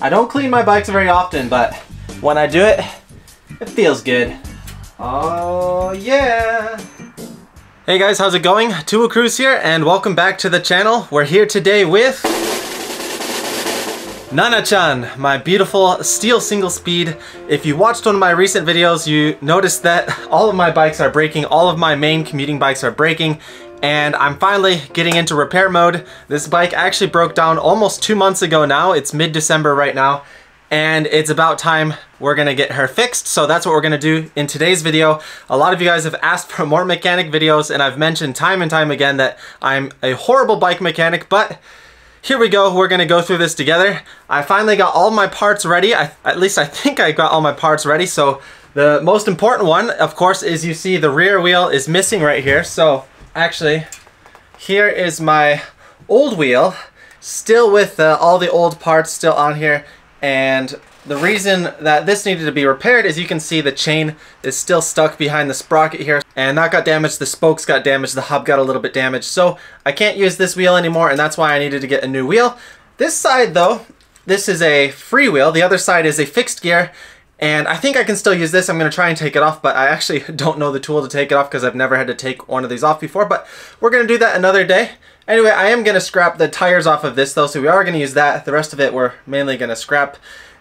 I don't clean my bikes very often, but when I do it, it feels good. Oh yeah! Hey guys, how's it going? Tua Cruise here, and welcome back to the channel. We're here today with... Nana-chan, my beautiful steel single speed. If you watched one of my recent videos, you noticed that all of my bikes are breaking, all of my main commuting bikes are breaking, and I'm finally getting into repair mode. This bike actually broke down almost two months ago now. It's mid-December right now, and it's about time we're gonna get her fixed. So that's what we're gonna do in today's video. A lot of you guys have asked for more mechanic videos, and I've mentioned time and time again that I'm a horrible bike mechanic, but here we go, we're gonna go through this together. I finally got all my parts ready. I, at least I think I got all my parts ready. So the most important one, of course, is you see the rear wheel is missing right here. So actually, here is my old wheel, still with uh, all the old parts still on here. And the reason that this needed to be repaired is you can see the chain is still stuck behind the sprocket here and that got damaged, the spokes got damaged, the hub got a little bit damaged. So I can't use this wheel anymore and that's why I needed to get a new wheel. This side though, this is a free wheel. The other side is a fixed gear and I think I can still use this. I'm going to try and take it off, but I actually don't know the tool to take it off because I've never had to take one of these off before, but we're going to do that another day. Anyway, I am going to scrap the tires off of this though, so we are going to use that. The rest of it we're mainly going to scrap.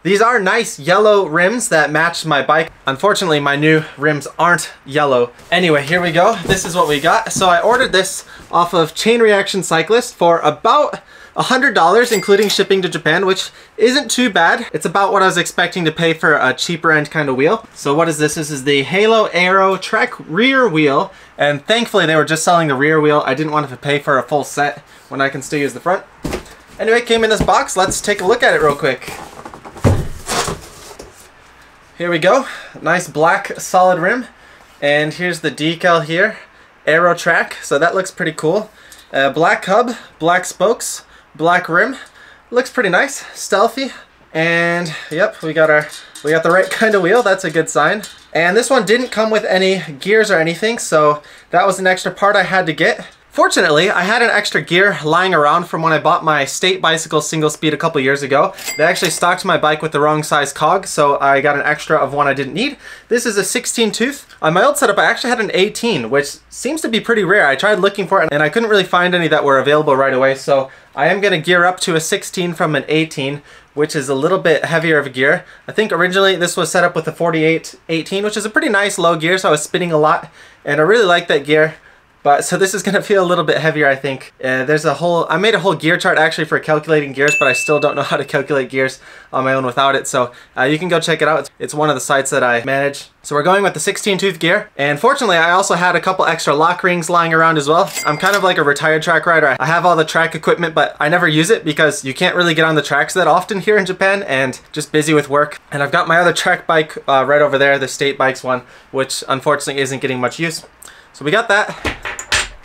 These are nice yellow rims that match my bike. Unfortunately, my new rims aren't yellow. Anyway, here we go. This is what we got. So I ordered this off of Chain Reaction Cycles for about $100 including shipping to Japan, which isn't too bad. It's about what I was expecting to pay for a cheaper end kind of wheel. So what is this? This is the Halo Aero Track rear wheel. And thankfully they were just selling the rear wheel. I didn't want to pay for a full set when I can still use the front. Anyway, came in this box. Let's take a look at it real quick. Here we go. Nice black solid rim. And here's the decal here. Aero track. So that looks pretty cool. Uh, black hub, black spokes, black rim. Looks pretty nice. Stealthy. And yep, we got our we got the right kind of wheel. That's a good sign. And this one didn't come with any gears or anything, so that was an extra part I had to get. Fortunately, I had an extra gear lying around from when I bought my state bicycle single speed a couple years ago. They actually stocked my bike with the wrong size cog, so I got an extra of one I didn't need. This is a 16 tooth. On my old setup, I actually had an 18, which seems to be pretty rare. I tried looking for it and I couldn't really find any that were available right away, so I am gonna gear up to a 16 from an 18, which is a little bit heavier of a gear. I think originally this was set up with a 48 18, which is a pretty nice low gear, so I was spinning a lot, and I really like that gear. But so this is to feel a little bit heavier, I think. Uh, there's a whole, I made a whole gear chart actually for calculating gears, but I still don't know how to calculate gears on my own without it. So uh, you can go check it out. It's one of the sites that I manage. So we're going with the 16 tooth gear. And fortunately, I also had a couple extra lock rings lying around as well. I'm kind of like a retired track rider. I have all the track equipment, but I never use it because you can't really get on the tracks that often here in Japan and just busy with work. And I've got my other track bike uh, right over there, the state bikes one, which unfortunately isn't getting much use. So we got that.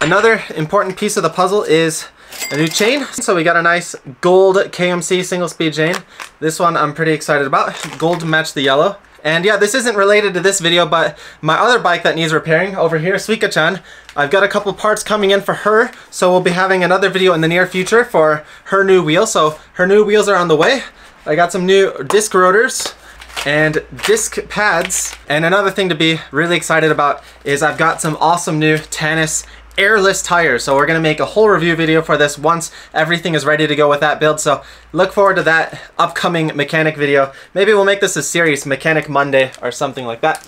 Another important piece of the puzzle is a new chain. So we got a nice gold KMC single speed chain. This one I'm pretty excited about. Gold to match the yellow. And yeah, this isn't related to this video, but my other bike that needs repairing over here, Suika-chan, I've got a couple parts coming in for her, so we'll be having another video in the near future for her new wheels. So her new wheels are on the way. I got some new disc rotors and disc pads. And another thing to be really excited about is I've got some awesome new Tannus airless tires. So we're gonna make a whole review video for this once everything is ready to go with that build. So look forward to that upcoming mechanic video. Maybe we'll make this a series, Mechanic Monday or something like that.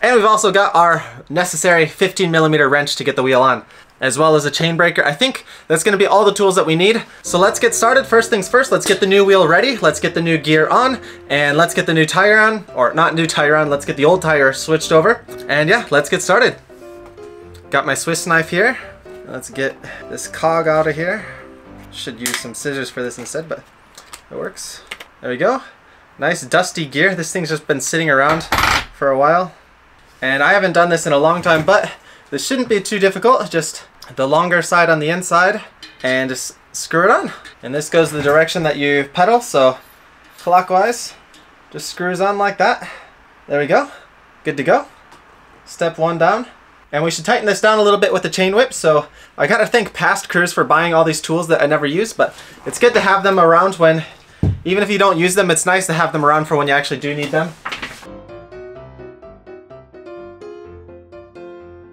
And we've also got our necessary 15 millimeter wrench to get the wheel on as well as a chain breaker. I think that's gonna be all the tools that we need. So let's get started. First things first, let's get the new wheel ready. Let's get the new gear on and let's get the new tire on, or not new tire on, let's get the old tire switched over. And yeah, let's get started. Got my Swiss knife here. Let's get this cog out of here. Should use some scissors for this instead, but it works. There we go. Nice dusty gear. This thing's just been sitting around for a while. And I haven't done this in a long time, but this shouldn't be too difficult. Just the longer side on the inside and just screw it on. And this goes the direction that you pedal, so clockwise, just screws on like that. There we go. Good to go. Step one down. And we should tighten this down a little bit with the chain whip. So I gotta thank past Cruise for buying all these tools that I never use, but it's good to have them around when Even if you don't use them, it's nice to have them around for when you actually do need them.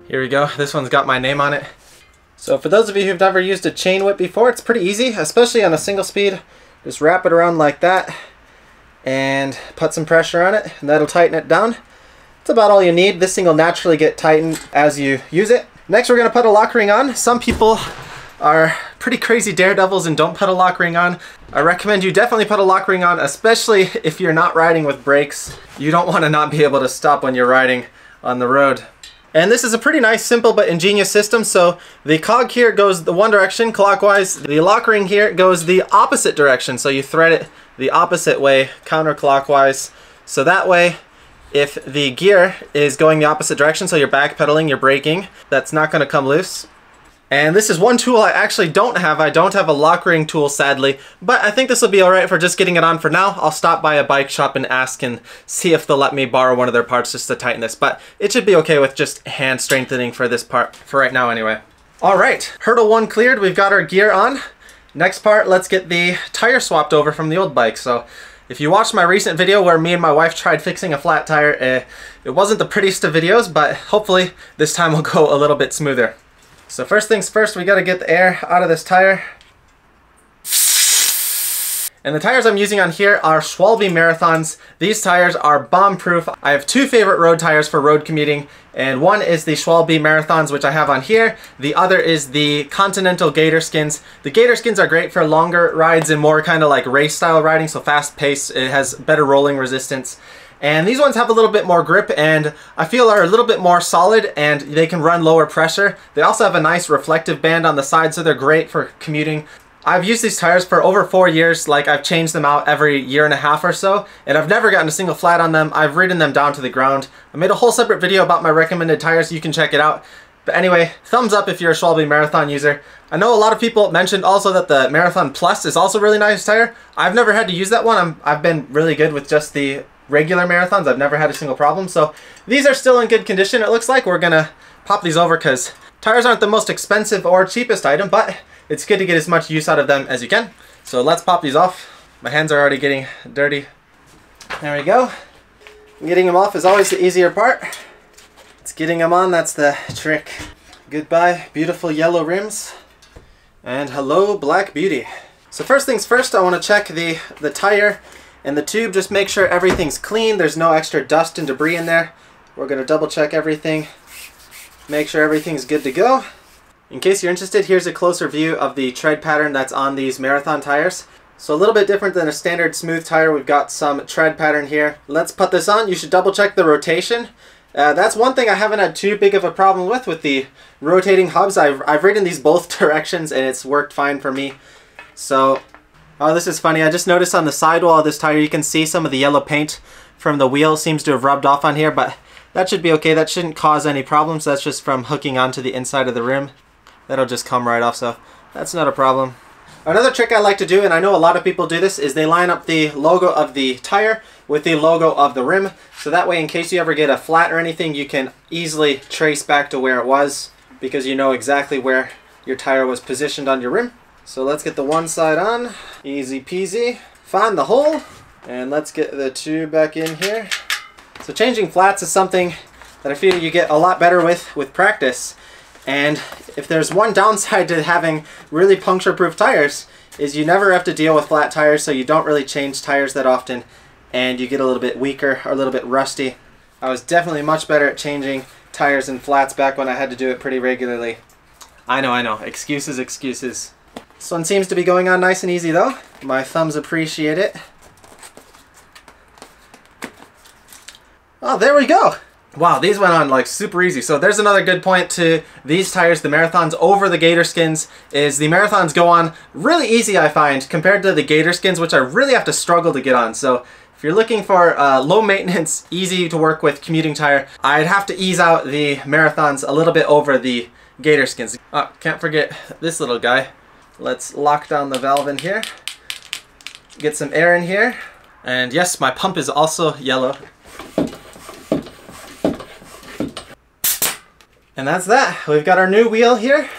Here we go. This one's got my name on it. So for those of you who've never used a chain whip before, it's pretty easy, especially on a single speed. Just wrap it around like that and put some pressure on it and that'll tighten it down. That's about all you need. This thing will naturally get tightened as you use it. Next we're going to put a lock ring on. Some people are pretty crazy daredevils and don't put a lock ring on. I recommend you definitely put a lock ring on, especially if you're not riding with brakes. You don't want to not be able to stop when you're riding on the road. And this is a pretty nice, simple, but ingenious system. So the cog here goes the one direction, clockwise. The lock ring here goes the opposite direction. So you thread it the opposite way, counterclockwise. So that way, if the gear is going the opposite direction, so you're backpedaling, you're braking, that's not going to come loose. And this is one tool I actually don't have. I don't have a lock ring tool, sadly, but I think this will be alright for just getting it on for now. I'll stop by a bike shop and ask and see if they'll let me borrow one of their parts just to tighten this, but it should be okay with just hand strengthening for this part, for right now anyway. Alright, hurdle one cleared, we've got our gear on. Next part, let's get the tire swapped over from the old bike. So if you watched my recent video where me and my wife tried fixing a flat tire, eh, it wasn't the prettiest of videos, but hopefully this time will go a little bit smoother. So first things first, we gotta get the air out of this tire. And the tires I'm using on here are Schwalbe Marathons. These tires are bomb-proof. I have two favorite road tires for road commuting, and one is the Schwalbe Marathons, which I have on here. The other is the Continental Gatorskins. The Gatorskins are great for longer rides and more kind of like race-style riding, so fast pace. It has better rolling resistance. And these ones have a little bit more grip and I feel are a little bit more solid and they can run lower pressure. They also have a nice reflective band on the side so they're great for commuting. I've used these tires for over four years, like I've changed them out every year and a half or so, and I've never gotten a single flat on them. I've ridden them down to the ground. I made a whole separate video about my recommended tires, you can check it out. But anyway, thumbs up if you're a Schwalbe Marathon user. I know a lot of people mentioned also that the Marathon Plus is also really nice tire. I've never had to use that one. I'm, I've been really good with just the regular marathons. I've never had a single problem. So these are still in good condition. It looks like we're gonna pop these over because tires aren't the most expensive or cheapest item, but it's good to get as much use out of them as you can. So let's pop these off. My hands are already getting dirty. There we go. Getting them off is always the easier part. It's getting them on, that's the trick. Goodbye, beautiful yellow rims. And hello, Black Beauty. So first things first, I want to check the, the tire and the tube. Just make sure everything's clean. There's no extra dust and debris in there. We're going to double check everything. Make sure everything's good to go. In case you're interested, here's a closer view of the tread pattern that's on these Marathon tires. So a little bit different than a standard smooth tire, we've got some tread pattern here. Let's put this on. You should double check the rotation. Uh, that's one thing I haven't had too big of a problem with with the rotating hubs. I've, I've ridden these both directions and it's worked fine for me. So, oh this is funny. I just noticed on the sidewall of this tire you can see some of the yellow paint from the wheel seems to have rubbed off on here, but that should be okay. That shouldn't cause any problems. That's just from hooking onto the inside of the rim that'll just come right off, so that's not a problem. Another trick I like to do, and I know a lot of people do this, is they line up the logo of the tire with the logo of the rim. So that way, in case you ever get a flat or anything, you can easily trace back to where it was because you know exactly where your tire was positioned on your rim. So let's get the one side on. Easy peasy. Find the hole. And let's get the tube back in here. So changing flats is something that I feel you get a lot better with with practice. And if there's one downside to having really puncture-proof tires, is you never have to deal with flat tires, so you don't really change tires that often, and you get a little bit weaker or a little bit rusty. I was definitely much better at changing tires and flats back when I had to do it pretty regularly. I know, I know. Excuses, excuses. This one seems to be going on nice and easy though. My thumbs appreciate it. Oh, there we go. Wow, these went on like super easy. So there's another good point to these tires, the Marathons over the Gatorskins, is the Marathons go on really easy, I find, compared to the Gatorskins, which I really have to struggle to get on. So if you're looking for a low maintenance, easy to work with commuting tire, I'd have to ease out the Marathons a little bit over the Gatorskins. Oh, can't forget this little guy. Let's lock down the valve in here. Get some air in here. And yes, my pump is also yellow. And that's that. We've got our new wheel here,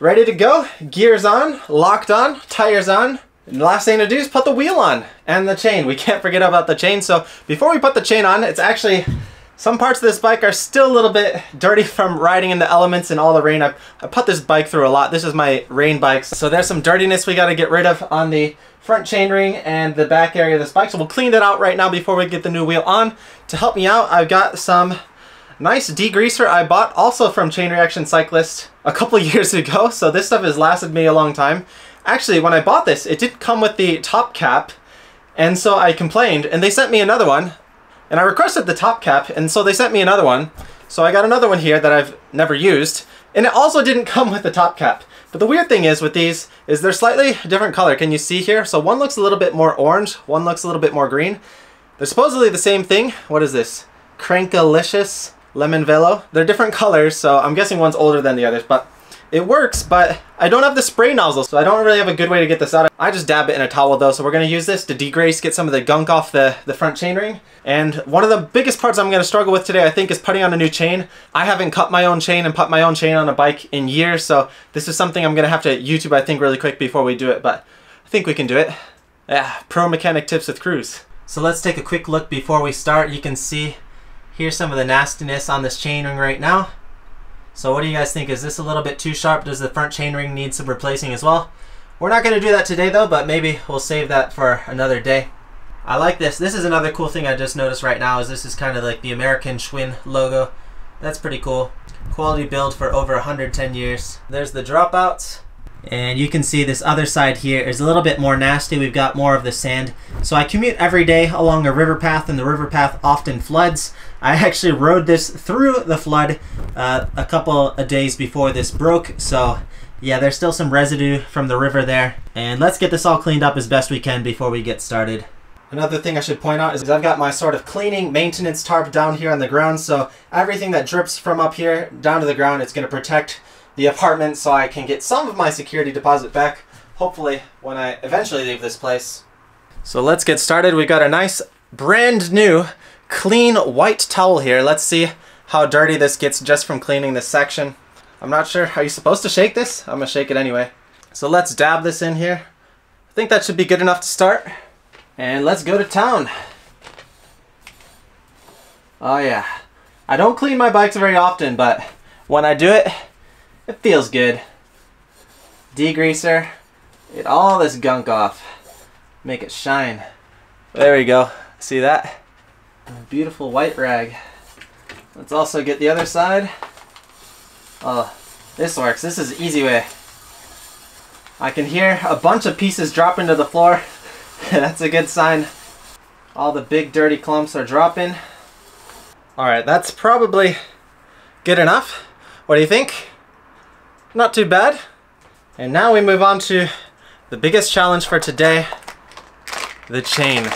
ready to go. Gears on, locked on, tires on, And last thing to do is put the wheel on and the chain. We can't forget about the chain. So before we put the chain on, it's actually, some parts of this bike are still a little bit dirty from riding in the elements and all the rain. I, I put this bike through a lot. This is my rain bike. So there's some dirtiness we got to get rid of on the front chainring and the back area of this bike. So we'll clean that out right now before we get the new wheel on. To help me out, I've got some nice degreaser I bought also from Chain Reaction Cycles a couple years ago. So this stuff has lasted me a long time. Actually, when I bought this, it didn't come with the top cap. And so I complained and they sent me another one. And I requested the top cap and so they sent me another one. So I got another one here that I've never used. And it also didn't come with the top cap. But the weird thing is with these is they're slightly different color. Can you see here? So one looks a little bit more orange, one looks a little bit more green. They're supposedly the same thing. What is this? Crankalicious Lemon Velo. They're different colors, so I'm guessing one's older than the others, but it works, but I don't have the spray nozzle, so I don't really have a good way to get this out. I just dab it in a towel though, so we're gonna use this to degrease, get some of the gunk off the, the front chainring. And one of the biggest parts I'm gonna struggle with today, I think, is putting on a new chain. I haven't cut my own chain and put my own chain on a bike in years, so this is something I'm gonna have to YouTube, I think, really quick before we do it, but I think we can do it. Yeah, pro mechanic tips with Cruise. So let's take a quick look before we start. You can see here's some of the nastiness on this chainring right now. So what do you guys think? Is this a little bit too sharp? Does the front chainring need some replacing as well? We're not going to do that today though, but maybe we'll save that for another day. I like this. This is another cool thing I just noticed right now is this is kind of like the American Schwinn logo. That's pretty cool. Quality build for over 110 years. There's the dropouts. And you can see this other side here is a little bit more nasty. We've got more of the sand. So I commute every day along a river path and the river path often floods. I actually rode this through the flood uh, a couple of days before this broke. So yeah, there's still some residue from the river there. And let's get this all cleaned up as best we can before we get started. Another thing I should point out is I've got my sort of cleaning maintenance tarp down here on the ground. So everything that drips from up here down to the ground, it's going to protect the apartment so I can get some of my security deposit back, hopefully when I eventually leave this place. So let's get started. We've got a nice brand new clean white towel here. Let's see how dirty this gets just from cleaning this section. I'm not sure. Are you supposed to shake this? I'm gonna shake it anyway. So let's dab this in here. I think that should be good enough to start. And let's go to town. Oh yeah. I don't clean my bikes very often, but when I do it, it feels good. Degreaser. Get all this gunk off. Make it shine. There we go. See that? Beautiful white rag. Let's also get the other side. Oh, this works. This is easy way. I can hear a bunch of pieces drop into the floor. that's a good sign. All the big dirty clumps are dropping. Alright, that's probably good enough. What do you think? Not too bad. And now we move on to the biggest challenge for today, the chain.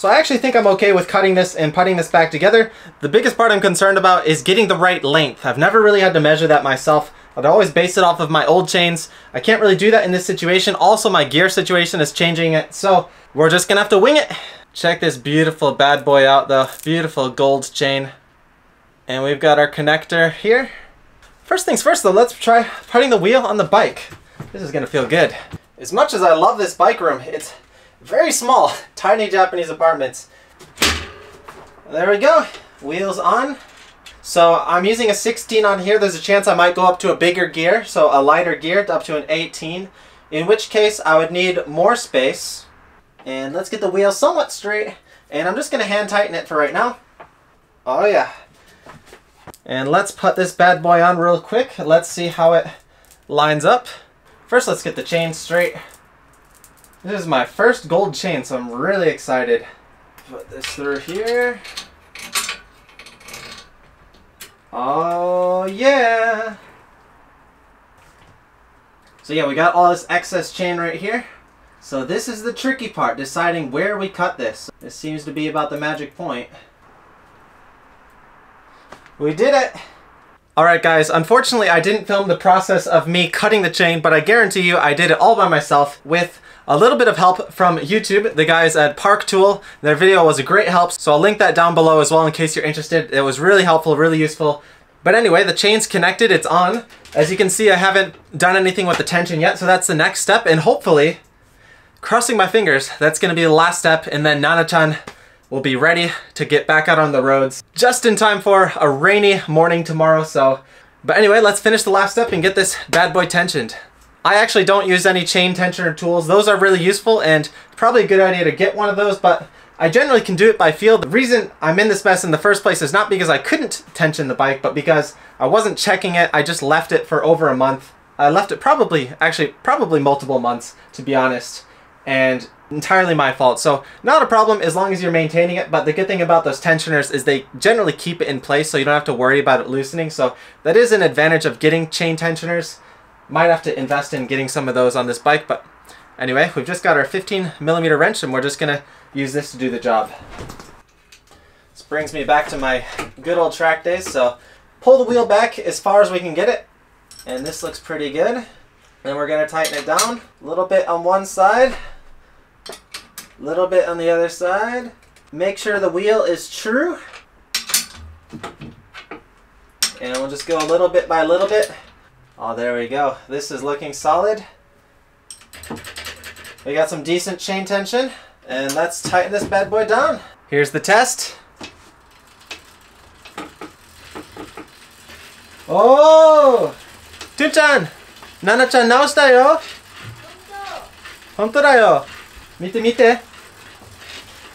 So I actually think I'm okay with cutting this and putting this back together. The biggest part I'm concerned about is getting the right length. I've never really had to measure that myself. I'd always base it off of my old chains. I can't really do that in this situation. Also, my gear situation is changing it, so we're just gonna have to wing it. Check this beautiful bad boy out though. Beautiful gold chain. And we've got our connector here. First things first though, let's try putting the wheel on the bike. This is gonna feel good. As much as I love this bike room, it's very small, tiny Japanese apartments. There we go, wheels on. So I'm using a 16 on here. There's a chance I might go up to a bigger gear, so a lighter gear up to an 18. In which case I would need more space. And let's get the wheel somewhat straight. And I'm just gonna hand tighten it for right now. Oh yeah, and let's put this bad boy on real quick. Let's see how it lines up. First, let's get the chain straight. This is my first gold chain, so I'm really excited. Put this through here. Oh, yeah. So yeah, we got all this excess chain right here. So this is the tricky part, deciding where we cut this. This seems to be about the magic point. We did it! Alright guys, unfortunately I didn't film the process of me cutting the chain, but I guarantee you I did it all by myself with a little bit of help from YouTube, the guys at Park Tool. Their video was a great help, so I'll link that down below as well in case you're interested. It was really helpful, really useful. But anyway, the chain's connected, it's on. As you can see, I haven't done anything with the tension yet, so that's the next step, and hopefully crossing my fingers, that's gonna be the last step and then Nana-chan will be ready to get back out on the roads just in time for a rainy morning tomorrow, so. But anyway, let's finish the last step and get this bad boy tensioned. I actually don't use any chain tensioner tools. Those are really useful and probably a good idea to get one of those, but I generally can do it by feel. The reason I'm in this mess in the first place is not because I couldn't tension the bike, but because I wasn't checking it. I just left it for over a month. I left it probably, actually, probably multiple months, to be honest. And entirely my fault. So not a problem as long as you're maintaining it. But the good thing about those tensioners is they generally keep it in place so you don't have to worry about it loosening. So that is an advantage of getting chain tensioners. Might have to invest in getting some of those on this bike, but anyway, we've just got our 15 millimeter wrench and we're just gonna use this to do the job. This brings me back to my good old track days. So pull the wheel back as far as we can get it. And this looks pretty good. Then we're gonna tighten it down. A little bit on one side, little bit on the other side. Make sure the wheel is true. And we'll just go a little bit by little bit. Oh, there we go. This is looking solid. We got some decent chain tension. And let's tighten this bad boy down. Here's the test. Oh! Tun-chan! Nana-chan 直したよ本当だよ見て見て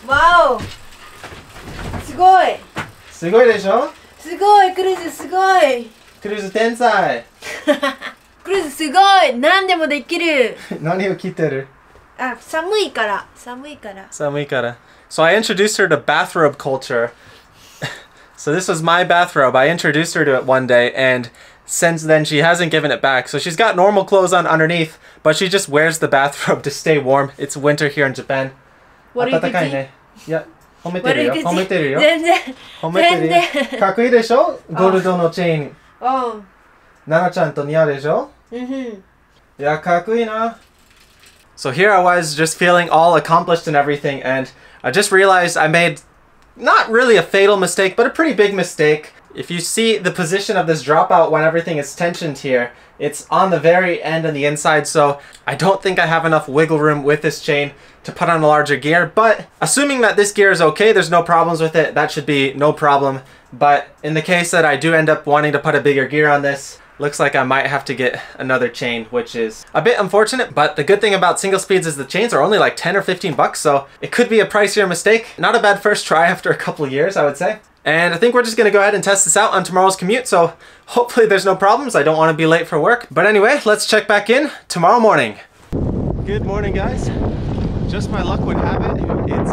わおすごいすごいでしょすごいクルーズすごいクルーズ天才クルーズすごい何でもできる何を切ってるあ寒いから寒いから寒いから So I introduced her to bathrobe culture. so this was my bathrobe. I introduced her to it one day and since then she hasn't given it back. So she's got normal clothes on underneath, but she just wears the bathrobe to stay warm. It's winter here in Japan. 悪い口暖かいね。いや、褒めてるよ。悪い口褒めてるよ。全然褒めてるよ全。然かっこいいでしょゴールドのチェーン。うんナナちゃんと似合うでしょうんふんいや、かっこいいな。So here I was just feeling all accomplished and everything, and I just realized I made not really a fatal mistake, but a pretty big mistake. If you see the position of this dropout when everything is tensioned here, it's on the very end on the inside, so I don't think I have enough wiggle room with this chain to put on a larger gear, but assuming that this gear is okay, there's no problems with it, that should be no problem. But in the case that I do end up wanting to put a bigger gear on this, looks like I might have to get another chain, which is a bit unfortunate, but the good thing about single speeds is the chains are only like 10 or 15 bucks, so it could be a pricier mistake. Not a bad first try after a couple years, I would say. And I think we're just gonna go ahead and test this out on tomorrow's commute, so hopefully there's no problems. I don't wanna be late for work. But anyway, let's check back in tomorrow morning. Good morning, guys. Just my luck would have it, it's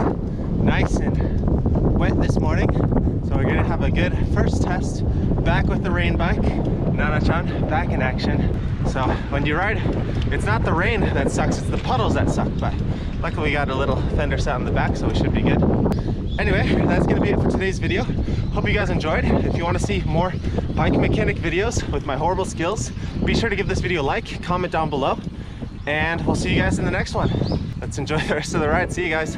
nice and wet this morning. So we're gonna have a good first test back with the rain bike. Nana-chan back in action. So when you ride, it's not the rain that sucks, it's the puddles that suck. But luckily we got a little fender set on the back, so we should be good. Anyway, that's gonna be it for today's video. Hope you guys enjoyed. If you wanna see more bike mechanic videos with my horrible skills, be sure to give this video a like, comment down below, and we'll see you guys in the next one. Let's enjoy the rest of the ride. See you guys.